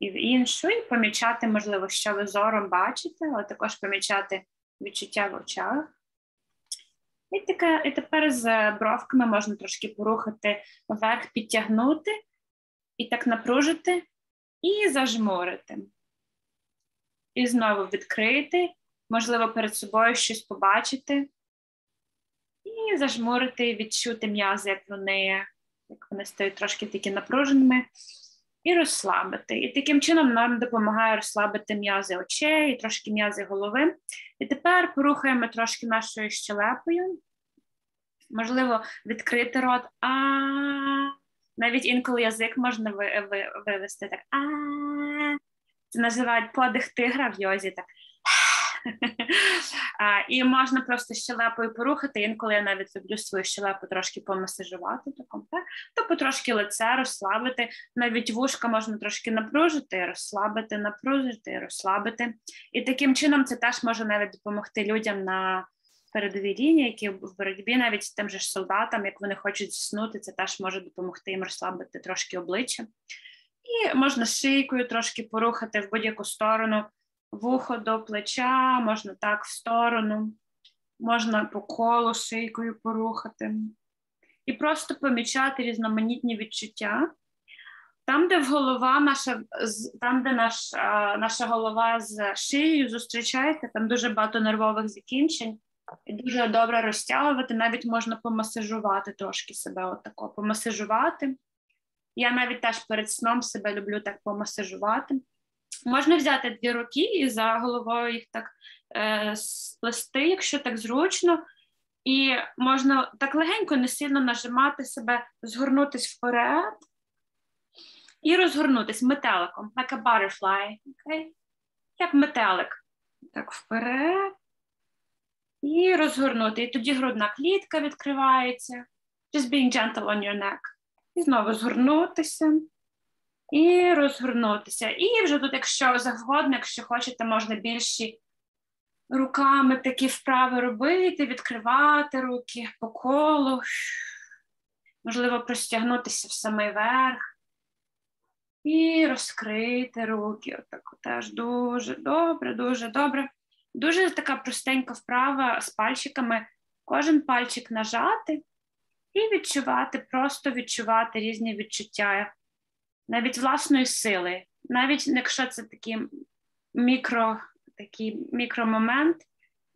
і в іншу, і помічати, можливо, що ви зором бачите, але також помічати відчуття в очах. І таке, і тепер з бровками можна трошки порухати вверх, підтягнути, і так напружити, і зажмурити. І знову відкрити, можливо, перед собою щось побачити, і зажмурити, відчути м'язи, як вони, як вони стають трошки такі напруженими і розслабити. І таким чином нам допомагає розслабити м'язи очей, і трошки м'язи голови. І тепер порухаємо трошки нашою щелепою. Можливо, відкрити рот, а навіть інколи язик можна вивести так. Це називають подих тигра в йозі. так. І можна просто щелепою порухати. Інколи я навіть люблю свою щелепу трошки помасажувати, то потрошки лице розслабити, навіть вушка можна трошки напружити, розслабити, напружити, розслабити. І таким чином це теж може навіть допомогти людям на передовій лінії, які в боротьбі, навіть тим же солдатам, як вони хочуть заснути, це теж може допомогти їм розслабити трошки обличчя. І можна шийкою трошки порухати в будь-яку сторону вухо до плеча, можна так в сторону, можна по колу шийкою порухати. І просто помічати різноманітні відчуття. Там, де голова наша, там, де наш, наша голова з шиєю зустрічається, там дуже багато нервових закінчень, і дуже добре розтягувати, навіть можна помасажувати трошки себе, отако, помасажувати. Я навіть теж перед сном себе люблю так помасажувати. Можна взяти дві руки і за головою їх так е, сплести, якщо так зручно, і можна так легенько, не сильно нажимати себе, згорнутися вперед і розгорнутися метеликом, like a butterfly, okay? як метелик. Так, вперед. І розгорнути. І тоді грудна клітка відкривається. Just being gentle on your neck. І знову згорнутися і розгорнутися. І вже тут, якщо завгодно, якщо хочете, можна більші руками такі вправи робити, відкривати руки по колу, можливо, простягнутися в самий верх. І розкрити руки. Отак теж дуже добре, дуже добре. Дуже така простенька вправа з пальчиками. Кожен пальчик нажати і відчувати, просто відчувати різні відчуття навіть власної сили, навіть якщо це такий мікро, такий мікромомент,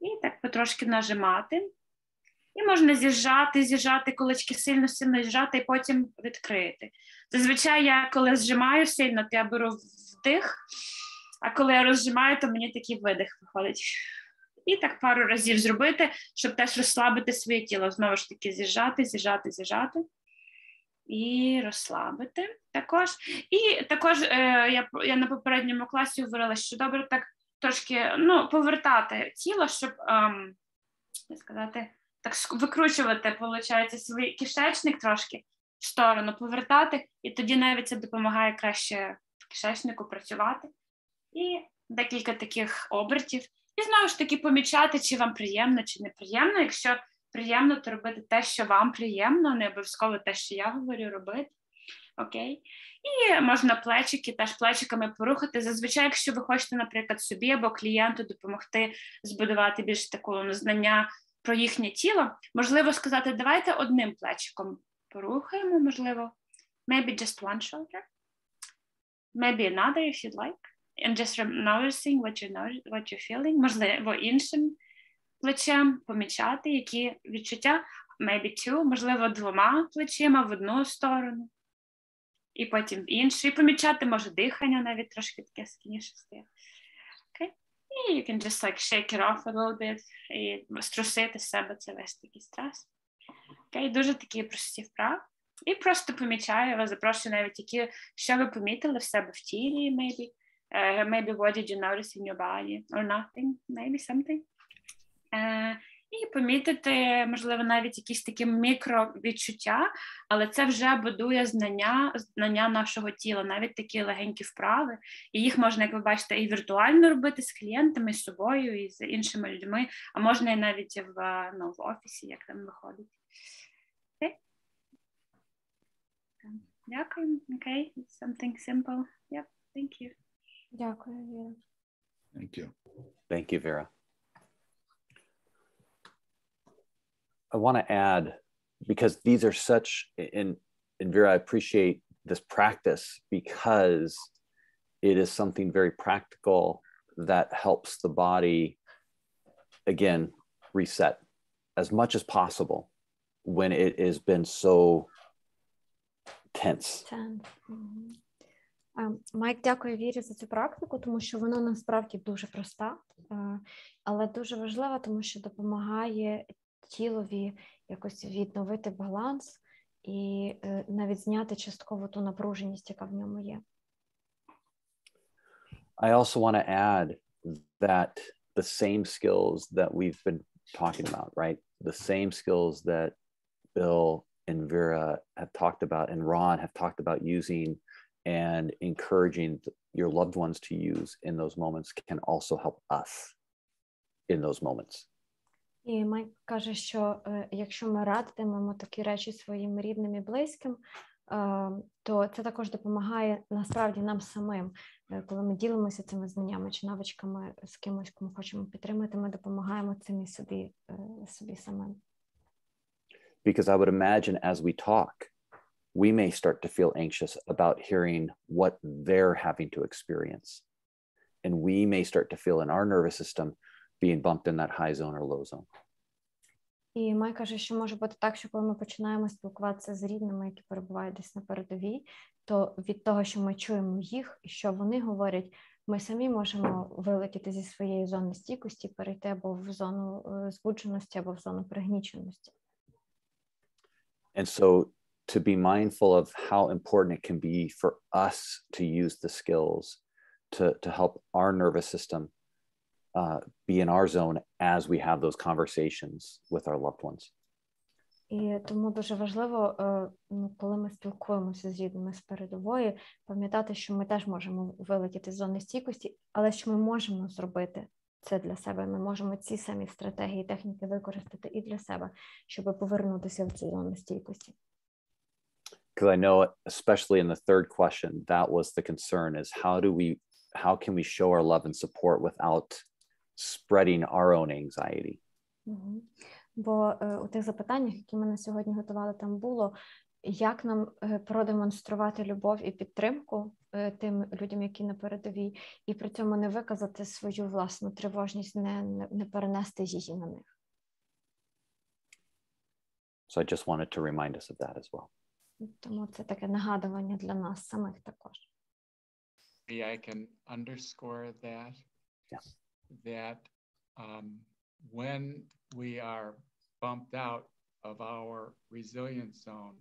і так потрошки нажимати. І можна з'їжджати, з'їжджати кулички сильно, сильно з'їжджати і потім відкрити. Зазвичай я коли зжимаю сильно, то я беру вдих, а коли я розжимаю, то мені такий видих виходить. І так пару разів зробити, щоб теж розслабити своє тіло. Знову ж таки, з'їжджати, з'їжджати, з'їжджати і розслабити також. І також е, я я на попередньому класі говорила, що добре так трошки ну, повертати тіло, щоб ем, сказати, так викручувати, виходить, свій кишечник трошки в сторону, повертати, і тоді навіть це допомагає краще в кишечнику працювати. І декілька таких обертів. І знову ж таки помічати, чи вам приємно, чи неприємно. Якщо приємно, то робити те, що вам приємно, не обов'язково те, що я говорю, робити. Окей? І можна плечики, теж плечиками порухати. Зазвичай, якщо ви хочете, наприклад, собі або клієнту допомогти збудувати більш такого знання про їхнє тіло, можливо сказати, давайте одним плечиком порухаємо, можливо, maybe just one shoulder, maybe another, if you'd like. and just noticing what you're, what you're feeling, можливо, іншим плечем помічати, які відчуття, maybe two, можливо, двома плечима в одну сторону, і потім в іншу, і помічати, може, дихання навіть трошки таке скініше стає. Okay? You can just like shake it off a little bit, і струсити з себе це весь такий стрес. Okay? Дуже такі прості вправи. І просто помічаю, вас запрошую навіть які, що ви помітили в себе в тілі, maybe. Uh, maybe what did you notice in your body or nothing, maybe something. Uh, і помітити, можливо, навіть якісь такі мікровідчуття, але це вже будує знання знання нашого тіла, навіть такі легенькі вправи. І їх можна, як ви бачите, і віртуально робити з клієнтами, з собою, і з іншими людьми, а можна і навіть в ну, в офісі, як там виходить. Okay. Дякую. Окей, okay. something simple. Yep, thank you.
Дякую, Віра.
Thank you.
Thank you, Vera. I want to add because these are such and and Vera, I appreciate this practice because it is something very practical that helps the body again reset as much as possible when it has been so tense.
Tense. Майк дякую Вірі за цю практику, тому що вона насправді дуже проста, але дуже важлива, тому що допомагає тілові якось відновити баланс і навіть зняти частково ту напруженість, яка в ньому є.
I also want to add that the same skills that we've been talking about, right? The same skills that Bill and Vera have talked about and Ron have talked about using and encouraging your loved ones to use in those moments can also help us in those moments.
І Майк каже, що е, якщо ми радитимемо такі речі своїм рідним і близьким, е, то це також допомагає насправді нам самим, е, коли ми ділимося цими знаннями чи навичками з кимось, кому хочемо підтримати, ми допомагаємо цим і собі, собі самим.
Because I would imagine as we talk, we may start to feel anxious about hearing what they're having to experience. And we may start to feel in our nervous system being bumped in that high zone or low zone.
І Май каже, що може бути так, що коли ми починаємо спілкуватися з рідними, які перебувають десь на передовій, то від того, що ми чуємо їх і що вони говорять, ми самі можемо вилетіти зі своєї зони стійкості, перейти або в зону збудженості, або в зону пригніченості.
And so to be mindful of how important it can be for us to use the skills to, to help our nervous system uh, be in our zone as we have those conversations with our loved ones.
І тому дуже важливо, ну, коли ми спілкуємося з рідними з передової, пам'ятати, що ми теж можемо вилетіти з зони стійкості, але що ми можемо зробити це для себе. Ми можемо ці самі стратегії, техніки використати і для себе, щоб повернутися в цю зону стійкості.
Because I know, especially in the third question, that was the concern: is how do we, how can we show our love and support without spreading our own anxiety.
Угу. Бо е, у тих запитаннях, які ми на сьогодні готували, там було як нам е, продемонструвати любов і підтримку е, тим людям, які на передовій, і при цьому не виказати свою власну тривожність, не, не, не перенести її на них.
So I just wanted to remind us of that as well.
Тому це таке нагадування для нас самих також.
I can underscore that.
Yeah.
that um, when we are bumped out of our resilience zone,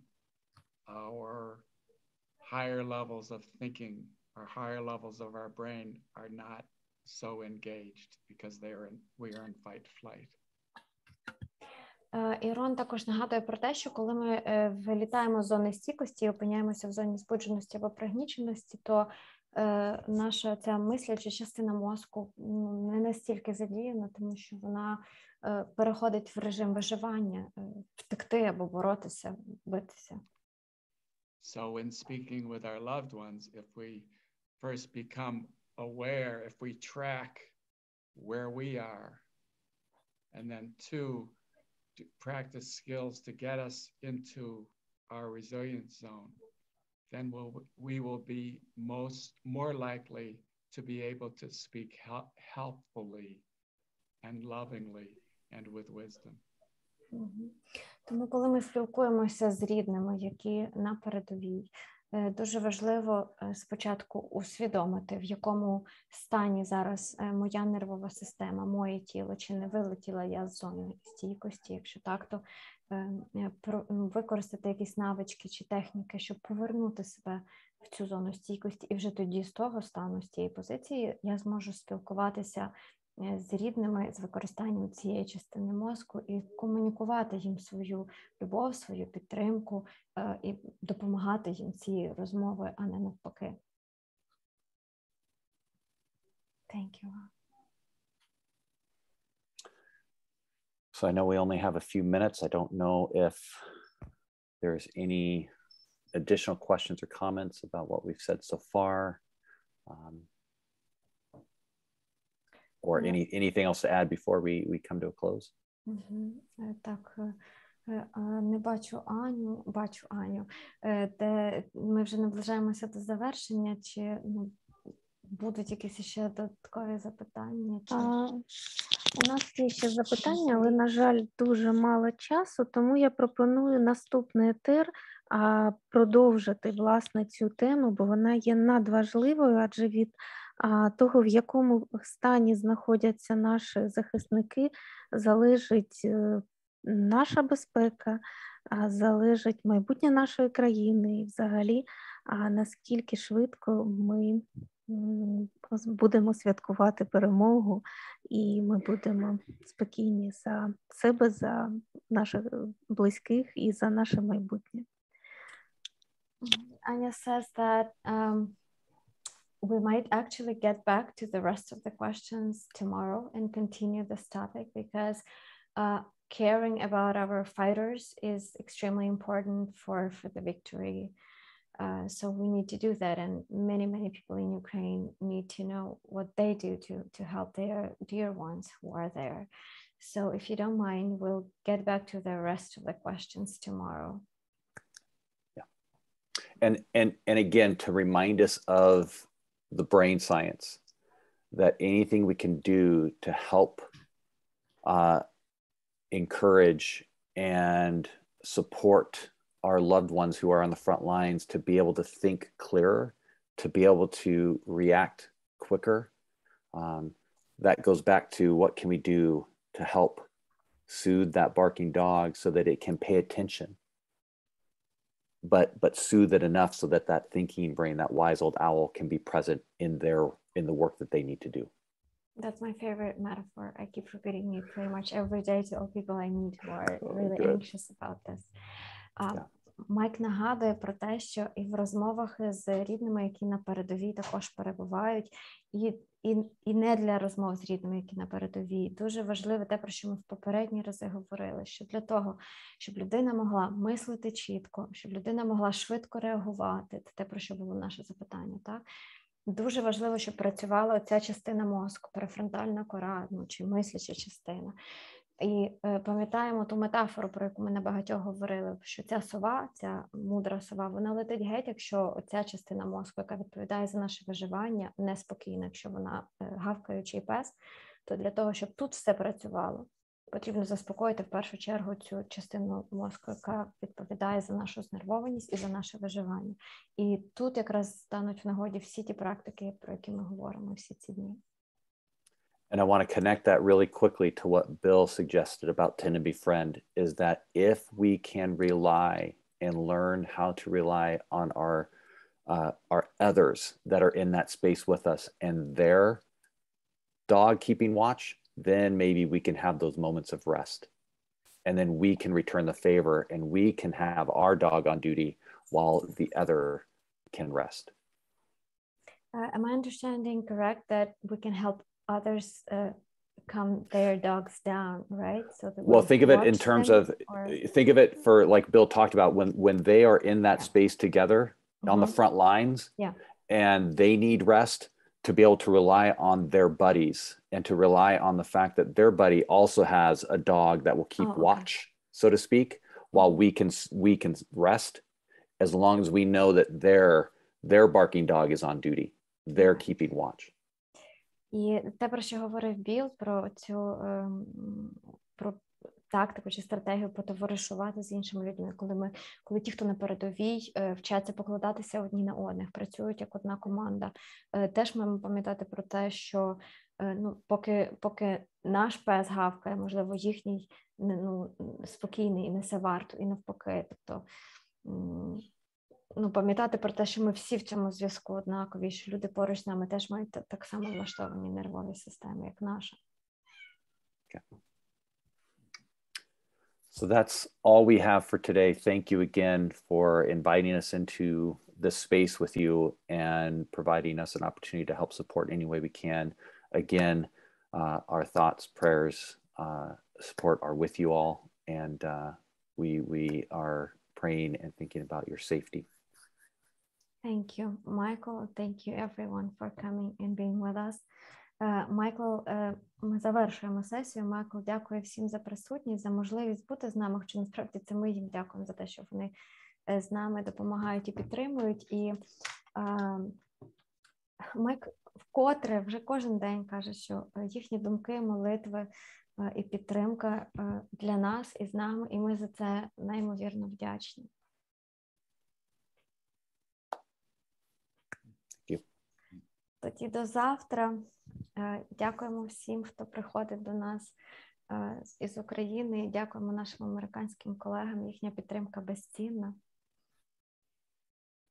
our higher levels of thinking or higher levels of our brain are not so engaged because they are in, we are in fight flight.
Ірон також нагадує про те, що коли ми вилітаємо з зони стійкості і опиняємося в зоні збудженості або пригніченості, то наша ця мисляча частина мозку не настільки задіяна, тому що вона переходить в режим виживання, втекти або боротися, битися.
So when speaking with our loved ones, if we first become aware, if we track where we are, and then two, practice skills to get us into our resilience zone, then we'll, we will be most more likely to be able to speak hel- helpfully and lovingly and with wisdom.
Тому, коли ми спілкуємося з рідними, які на передовій, дуже важливо спочатку усвідомити, в якому стані зараз моя нервова система, моє тіло, чи не вилетіла я з зони стійкості. Якщо так, то використати якісь навички чи техніки, щоб повернути себе в цю зону стійкості, і вже тоді з того стану, з тієї позиції, я зможу спілкуватися з рідними з використанням цієї частини мозку і комунікувати їм свою любов, свою підтримку і допомагати їм цією розмовою, а не навпаки. Thank you.
So I know we only have a few minutes. I don't know if there's any additional questions or comments about what we've said so far. Um, or any anything else to add before we we come to a close?
Так, не бачу Аню, бачу Аню, де ми вже наближаємося до завершення, чи ну, будуть якісь ще додаткові запитання? Чи...
У нас є ще запитання, але, на жаль, дуже мало часу, тому я пропоную наступний етер продовжити власне цю тему, бо вона є надважливою, адже від того, в якому стані знаходяться наші захисники, залежить е, наша безпека, залежить майбутнє нашої країни і взагалі, наскільки швидко ми будемо святкувати перемогу, і ми будемо спокійні за себе, за наших близьких і за наше майбутнє.
Anya says that um, we might actually get back to the rest of the questions tomorrow and continue this topic because uh, caring about our fighters is extremely important for, for the victory. uh, so we need to do that. And many, many people in Ukraine need to know what they do to, to help their dear ones who are there. So if you don't mind, we'll get back to the rest of the questions tomorrow.
Yeah. And and and again to remind us of the brain science that anything we can do to help uh, encourage and support our loved ones who are on the front lines to be able to think clearer, to be able to react quicker. Um, that goes back to what can we do to help soothe that barking dog so that it can pay attention but but soothe it enough so that that thinking brain that wise old owl can be present in their in the work that they need to do
that's my favorite metaphor i keep repeating it pretty much every day to all people i meet who are really good. anxious about this yeah. Майк нагадує про те, що і в розмовах з рідними, які на передовій також перебувають, і і, і не для розмов з рідними, які на передовій. Дуже важливе те, про що ми в попередні рази говорили: що для того, щоб людина могла мислити чітко, щоб людина могла швидко реагувати, це те, про що було наше запитання, так? Дуже важливо, щоб працювала ця частина мозку, перефронтальна кора, ну, чи мисляча частина. І е, пам'ятаємо ту метафору, про яку ми на багатьох говорили, що ця сова, ця мудра сова, вона летить геть, якщо ця частина мозку, яка відповідає за наше виживання, неспокійна, якщо вона е, гавкаючий пес, то для того, щоб тут все працювало, потрібно заспокоїти в першу чергу цю частину мозку, яка відповідає за нашу знервованість і за наше виживання. І тут якраз стануть в нагоді всі ті практики, про які ми говоримо всі ці дні.
And I want to connect that really quickly to what Bill suggested about tend and befriend is that if we can rely and learn how to rely on our uh, our others that are in that space with us and their dog keeping watch, then maybe we can have those moments of rest. And then we can return the favor and we can have our dog on duty while the other can rest.
Uh, am I understanding correct that we can help others uh, calm their dogs down, right?
So well, think of it in terms of or... think of it for like Bill talked about when when they are in that yeah. space together mm-hmm. on the mm-hmm. front lines,
yeah,
and they need rest to be able to rely on their buddies and to rely on the fact that their buddy also has a dog that will keep oh, okay. watch, so to speak, while we can we can rest as long as we know that their their barking dog is on duty, they're keeping watch.
І те, про що говорив Біл, про цю ем, про тактику чи стратегію потоваришувати з іншими людьми, коли ми, коли ті, хто на передовій, е, вчаться покладатися одні на одних, працюють як одна команда. Е, теж маємо пам'ятати про те, що е, ну, поки поки наш пес гавкає, можливо, їхній ну, спокійний і несе варту, і навпаки. Тобто ну, пам'ятати про те, що ми всі в цьому зв'язку однакові, що люди поруч з нами теж мають так само влаштовані нервові системи, як наша.
So that's all we have for today. Thank you again for inviting us into this space with you and providing us an opportunity to help support any way we can. Again, uh, our thoughts, prayers, uh, support are with you all, and uh, we we are praying and thinking about your safety.
Thank you, Michael. Thank you, everyone, for coming and being with us. Майкл, ми завершуємо сесію. Майкл дякує всім за присутність, за можливість бути з нами. Хоча насправді це ми їм дякуємо за те, що вони з нами допомагають і підтримують. І Майк вкотре вже кожен день каже, що їхні думки, молитви і підтримка для нас і з нами, і ми за це неймовірно вдячні. Тоді до завтра. Дякуємо всім, хто приходить до нас із України. Дякуємо нашим американським колегам. Їхня підтримка безцінна.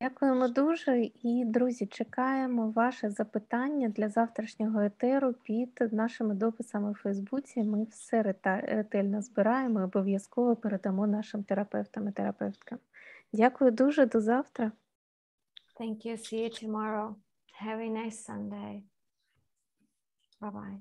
Дякуємо дуже і, друзі, чекаємо ваше запитання для завтрашнього етеру під нашими дописами у Фейсбуці. Ми все ретельно збираємо і обов'язково передамо нашим терапевтам і терапевткам. Дякую дуже до завтра.
Thank you. See you tomorrow. Have a nice Sunday. Bye bye.